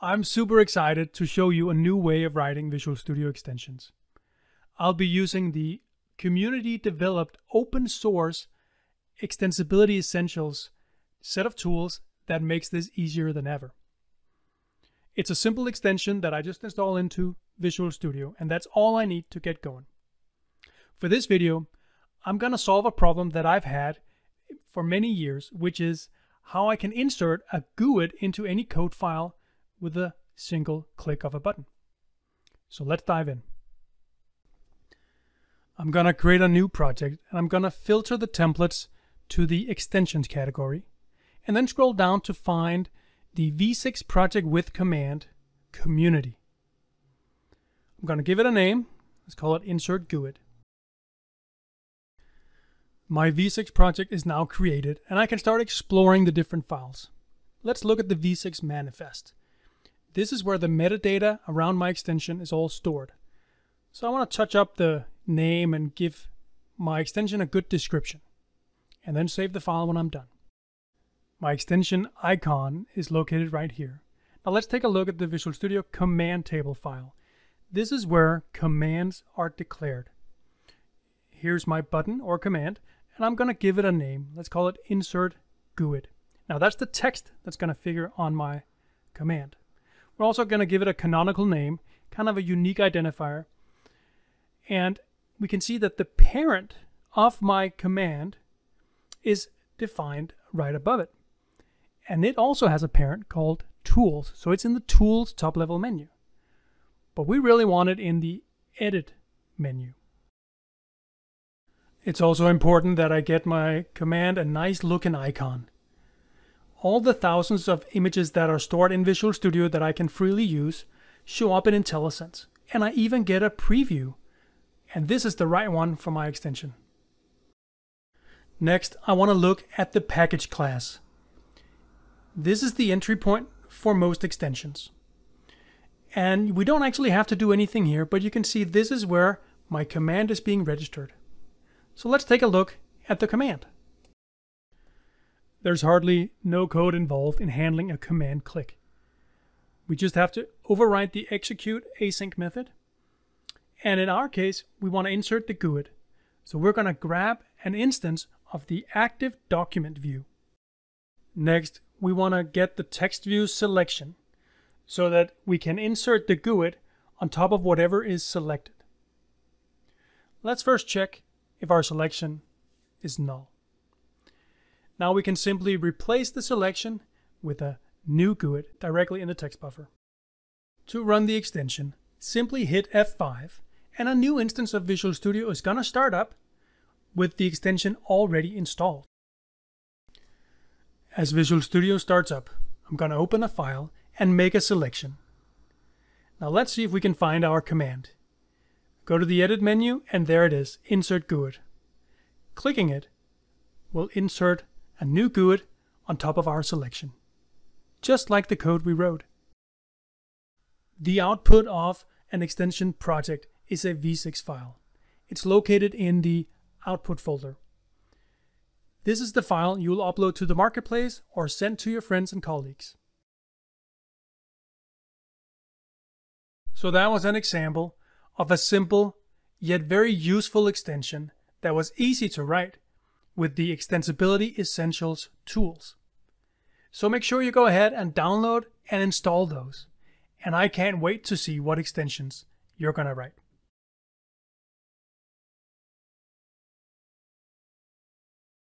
I'm super excited to show you a new way of writing Visual Studio extensions. I'll be using the community developed open source extensibility essentials set of tools that makes this easier than ever. It's a simple extension that I just install into Visual Studio and that's all I need to get going. For this video, I'm going to solve a problem that I've had for many years, which is how I can insert a GUID into any code file with a single click of a button. So let's dive in. I'm going to create a new project and I'm going to filter the templates to the extensions category and then scroll down to find the VSIX project with command community. I'm going to give it a name. Let's call it insert GUID. My VSIX project is now created and I can start exploring the different files. Let's look at the VSIX manifest. This is where the metadata around my extension is all stored. So I want to touch up the name and give my extension a good description, and then save the file when I'm done. My extension icon is located right here. Now let's take a look at the Visual Studio command table file. This is where commands are declared. Here's my button or command, and I'm going to give it a name. Let's call it insert GUID. Now that's the text that's going to figure on my command. We're also going to give it a canonical name, kind of a unique identifier. And we can see that the parent of my command is defined right above it. And it also has a parent called tools. So it's in the tools top level menu. But we really want it in the edit menu. It's also important that I get my command a nice looking icon all the thousands of images that are stored in Visual Studio that I can freely use show up in IntelliSense. And I even get a preview. And this is the right one for my extension. Next, I want to look at the package class. This is the entry point for most extensions. And we don't actually have to do anything here, but you can see this is where my command is being registered. So let's take a look at the command. There's hardly no code involved in handling a command click. We just have to override the execute async method. And in our case, we want to insert the GUID. So we're going to grab an instance of the active document view. Next, we want to get the text view selection so that we can insert the GUID on top of whatever is selected. Let's first check if our selection is null. Now we can simply replace the selection with a new GUID directly in the text buffer. To run the extension, simply hit F5 and a new instance of Visual Studio is gonna start up with the extension already installed. As Visual Studio starts up, I'm gonna open a file and make a selection. Now let's see if we can find our command. Go to the Edit menu and there it is, Insert GUID. Clicking it will insert a new GUID on top of our selection, just like the code we wrote. The output of an extension project is a VSIX file. It's located in the output folder. This is the file you'll upload to the marketplace or send to your friends and colleagues. So that was an example of a simple yet very useful extension that was easy to write with the Extensibility Essentials tools. So make sure you go ahead and download and install those. And I can't wait to see what extensions you're going to write.